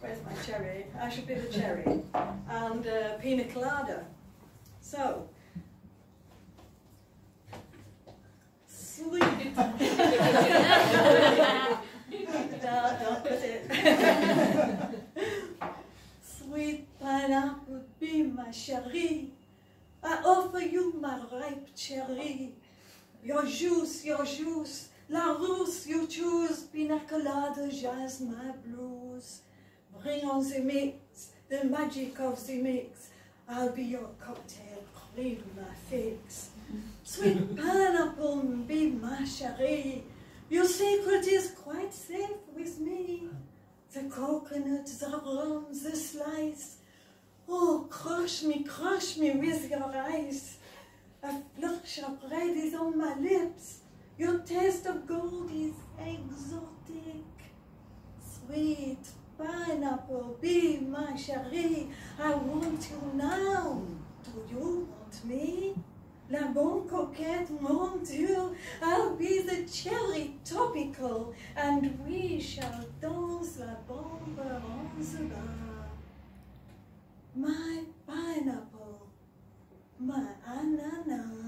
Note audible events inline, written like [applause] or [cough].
Where's my cherry? I should be the cherry. And uh, pina colada. So, sweet. [laughs] it. sweet pineapple, be my cherry. I offer you my ripe cherry. Your juice, your juice, La Rousse, you choose, Pina Colada, jazz my blues. Bring on the mix, the magic of the mix. I'll be your cocktail, cream my fix. Sweet [laughs] pineapple, be my chérie. Your secret is quite safe with me. The coconut, the rum, the slice. Oh, crush me, crush me with your eyes. A flush of red is on my lips. Your taste of gold is exotic. Sweet pineapple, be my chérie. I want you now. Do you want me? La bonne coquette, mon Dieu, I'll be the cherry topical, and we shall dance la bombe on bar. My pineapple, my ananas.